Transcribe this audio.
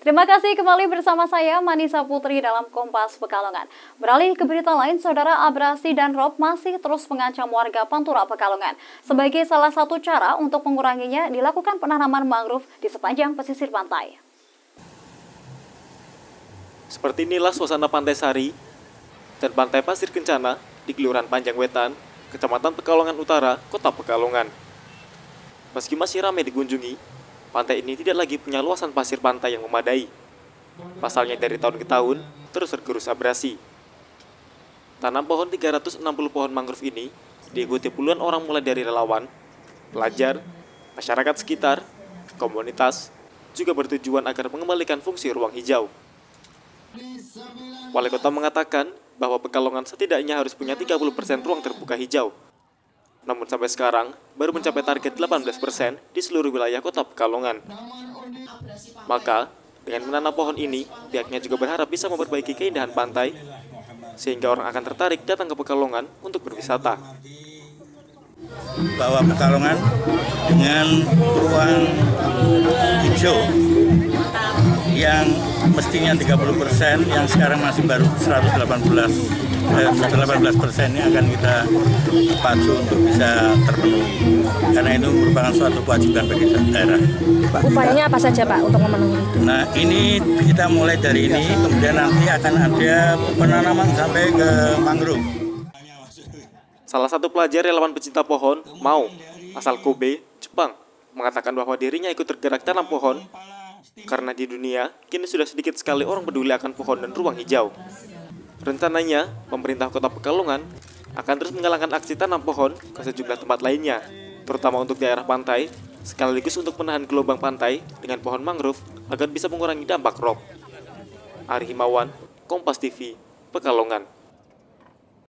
Terima kasih kembali bersama saya Manisa Putri dalam Kompas Pekalongan. Beralih ke berita lain, saudara abrasi dan rob masih terus mengancam warga Pantura Pekalongan. Sebagai salah satu cara untuk menguranginya, dilakukan penanaman mangrove di sepanjang pesisir pantai. Seperti inilah suasana Pantai Sari dan Pantai Pasir Kencana di Kelurahan Panjang Wetan, Kecamatan Pekalongan Utara, Kota Pekalongan. Meski masih ramai dikunjungi, pantai ini tidak lagi punya luasan pasir pantai yang memadai. Pasalnya dari tahun ke tahun, terus tergerus abrasi. Tanam pohon 360 pohon mangrove ini diikuti puluhan orang mulai dari relawan, pelajar, masyarakat sekitar, komunitas, juga bertujuan agar mengembalikan fungsi ruang hijau. Wali kota mengatakan bahwa Pekalongan setidaknya harus punya 30% ruang terbuka hijau namun sampai sekarang baru mencapai target 18% di seluruh wilayah kota Pekalongan. Maka, dengan menanam pohon ini, pihaknya juga berharap bisa memperbaiki keindahan pantai, sehingga orang akan tertarik datang ke Pekalongan untuk berwisata. Bahwa Pekalongan dengan ruang hijau yang mestinya 30 persen, yang sekarang masih baru 118 18 persen ini akan kita pacu untuk bisa terpenuhi karena itu merupakan suatu kewajiban bagi daerah. Upayanya apa saja Pak untuk memenuhi itu? Nah ini kita mulai dari ini kemudian nanti akan ada penanaman sampai ke mangrove. Salah satu pelajar relawan pecinta pohon, Mau, asal Kobe, Jepang, mengatakan bahwa dirinya ikut tergerak tanam pohon karena di dunia kini sudah sedikit sekali orang peduli akan pohon dan ruang hijau. Rencananya, pemerintah kota Pekalongan akan terus menggalakkan aksi tanam pohon ke sejumlah tempat lainnya, terutama untuk daerah pantai, sekaligus untuk menahan gelombang pantai dengan pohon mangrove agar bisa mengurangi dampak rob. Ari Himawan, Kompas TV, Pekalongan.